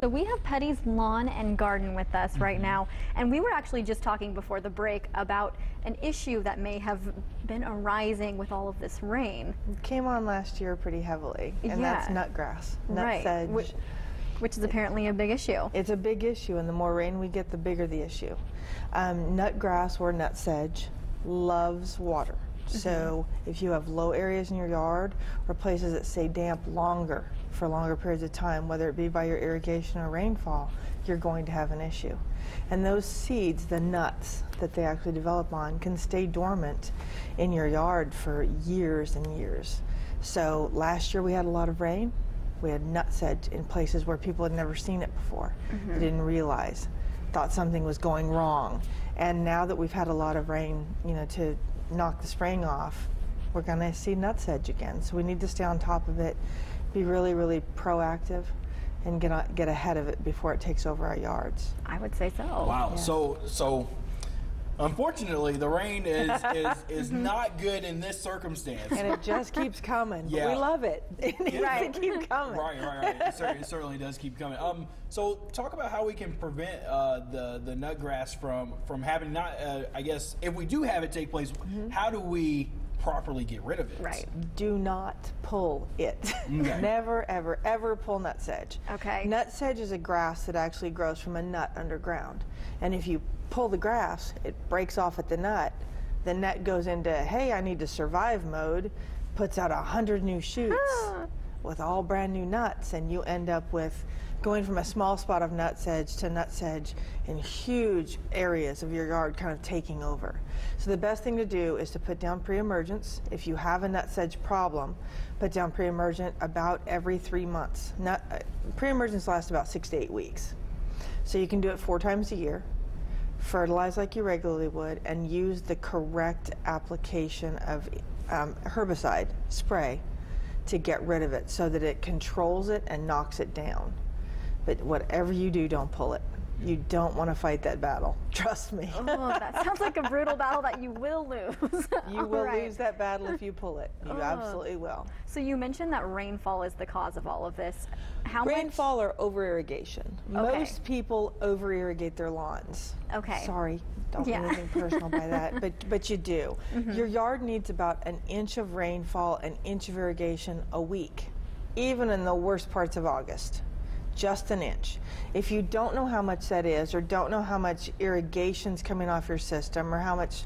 So we have Petty's Lawn and Garden with us right Mm-hmm. now, and we were actually just talking before the break about an issue that may have been arising with all of this rain, Came on last year pretty heavily, and that's nutgrass, nut Right, sedge. which- which is apparently a big issue. It's a big issue, and the more rain we get, the bigger the issue. Um, nutgrass or nut sedge loves water. So mm-hmm. if you have low areas in your yard or places that stay damp longer for longer periods of time, whether it be by your irrigation or rainfall, you're going to have an issue. And those seeds, the nuts that they actually develop on, can stay dormant in your yard for years and years. So last year we had a lot of rain. We had nut sedge in places where people had never seen it before. Mm-hmm. They didn't realize, thought something was going wrong. And now that we've had a lot of rain, you know, to knock the spraying off, we're going to see nut sedge again. So we need to stay on top of it, be really, really proactive, and get on, get ahead of it before it takes over our yards. I would say so. Wow. Yeah. So so unfortunately the rain is is, is not good in this circumstance. And it just keeps coming. Yeah. we love it. It needs Right. to keep coming. Right, right, right. It certainly, it certainly does keep coming. Um, so talk about how we can prevent uh, the the nut grass from from having not. Uh, I guess if we do have it take place, Mm-hmm. how do we properly get rid of it? Right. do not pull it. Okay. Never, ever, ever pull nut sedge. Okay. Nut sedge is a grass that actually grows from a nut underground. And if you pull the grass, it breaks off at the nut. The nut goes into, hey, I need to survive mode, puts out a hundred new shoots ah. With all brand new nuts, and you end up with going from a small spot of nut sedge to nut sedge in huge areas of your yard kind of taking over. So the best thing to do is to put down pre-emergence. If you have a nut sedge problem, put down pre-emergent about every three months. Nut, uh, pre-emergence lasts about six to eight weeks. So you can do it four times a year fertilize like you regularly would, and use the correct application of um, herbicide spray to get rid of it so that it controls it and knocks it down. But whatever you do, don't pull it. You don't want to fight that battle. Trust me. Oh, that sounds like a brutal battle that you will lose. You will right. lose that battle if you pull it. You Oh. absolutely will. So you mentioned that rainfall is the cause of all of this. How much? Rainfall or over irrigation. Okay. Most people over irrigate their lawns. Okay. Sorry, don't Yeah. mean anything personal by that, but but you do. Mm-hmm. Your yard needs about an inch of rainfall, an inch of irrigation a week, even in the worst parts of August. Just an inch. If you don't know how much that is, or don't know how much irrigation's coming off your system, or how much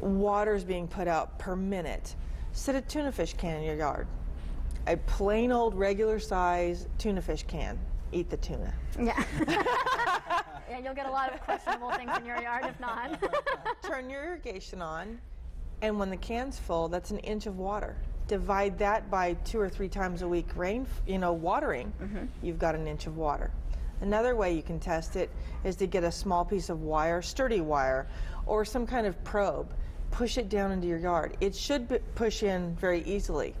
water's being put out per minute, set a tuna fish can in your yard. A plain old regular size tuna fish can. Eat the tuna. Yeah. yeah, you'll get a lot of questionable things in your yard if not. Turn your irrigation on, and when the can's full, that's an inch of water. Divide that by two or three times a week rain, you know, watering. Mm-hmm. You've got an inch of water. Another way you can test it is to get a small piece of wire, sturdy wire, or some kind of probe. Push it down into your yard. It should b- push in very easily.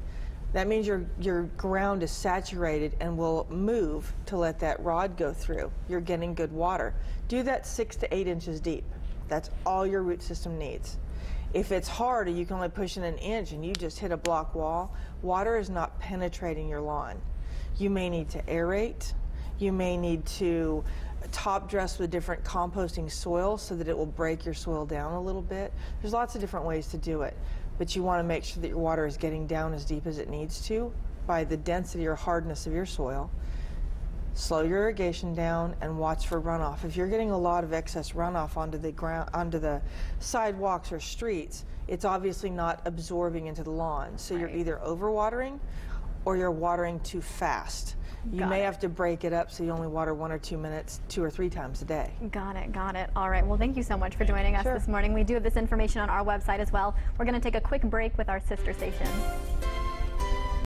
That means your, your ground is saturated and will move to let that rod go through. You're getting good water. Do that six to eight inches deep. That's all your root system needs. If it's hard and you can only push in an inch and you just hit a block wall, water is not penetrating your lawn. You may need to aerate. You may need to top dress with different composting soil so that it will break your soil down a little bit. There's lots of different ways to do it, but you want to make sure that your water is getting down as deep as it needs to by the density or hardness of your soil. Slow your irrigation down and watch for runoff. If you're getting a lot of excess runoff onto the ground, onto the sidewalks or streets, it's obviously not absorbing into the lawn. So you're either overwatering or you're watering too fast. You Got may it. have to break it up so you only water one or two minutes, two or three times a day. Got it, got it. All right. Well, thank you so much for joining us Sure. this morning. We do have this information on our website as well. We're going to take a quick break with our sister station.